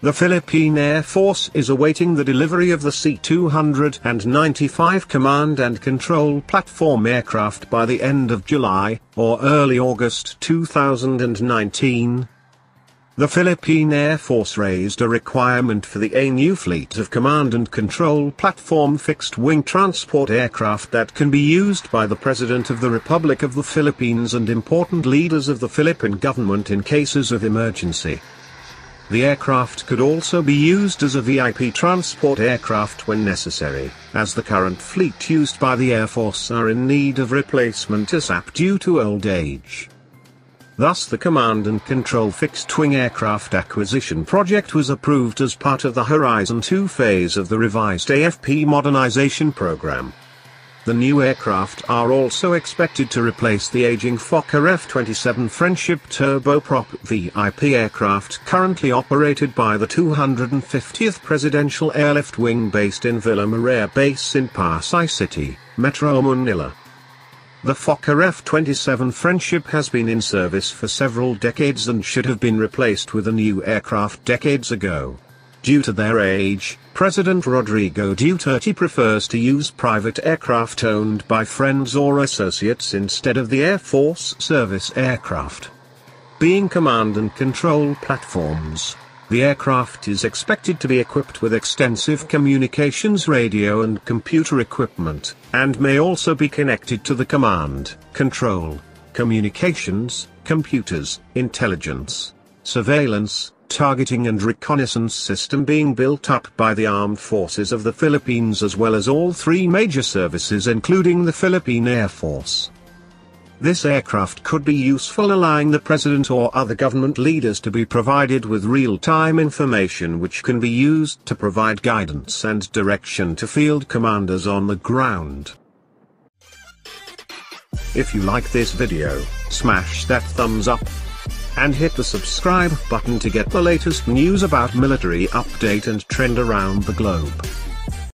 The Philippine Air Force is awaiting the delivery of the C-295 command and control platform aircraft by the end of July, or early August 2019. The Philippine Air Force raised a requirement for the A new fleet of command and control platform fixed-wing transport aircraft that can be used by the President of the Republic of the Philippines and important leaders of the Philippine government in cases of emergency. The aircraft could also be used as a VIP transport aircraft when necessary, as the current fleet used by the Air Force are in need of replacement ASAP due to old age. Thus the Command and Control Fixed-Wing Aircraft Acquisition Project was approved as part of the Horizon 2 phase of the revised AFP modernization program. The new aircraft are also expected to replace the aging Fokker F-27 Friendship turboprop VIP aircraft currently operated by the 250th Presidential Airlift Wing based in Villamor Air Base in Pasay City, Metro Manila. The Fokker F-27 Friendship has been in service for several decades and should have been replaced with a new aircraft decades ago. Due to their age, President Rodrigo Duterte prefers to use private aircraft owned by friends or associates instead of the Air Force service aircraft. Being command and control platforms, the aircraft is expected to be equipped with extensive communications radio and computer equipment, and may also be connected to the command, control, communications, computers, intelligence, surveillance, targeting and reconnaissance system being built up by the armed forces of the Philippines as well as all three major services including the Philippine Air Force. This aircraft could be useful allowing the president or other government leaders to be provided with real-time information which can be used to provide guidance and direction to field commanders on the ground. If you like this video, smash that thumbs up and hit the subscribe button to get the latest news about military update and trend around the globe.